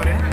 করে